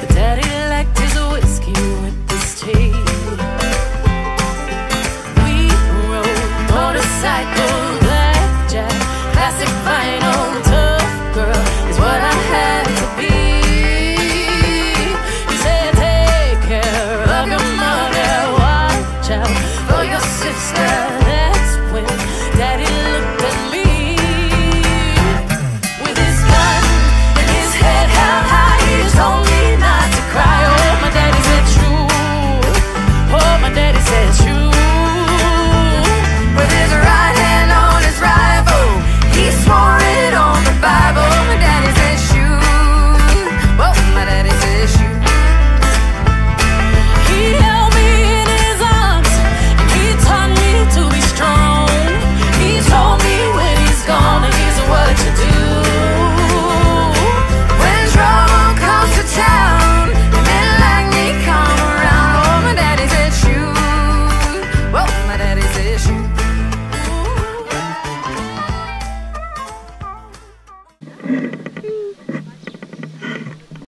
The daddy liked his whiskey with his tea. We rode motorcycle, blackjack, vinyl, tough girl is what I had to be. He said, take care of your mother, watch out for your sister. what you do.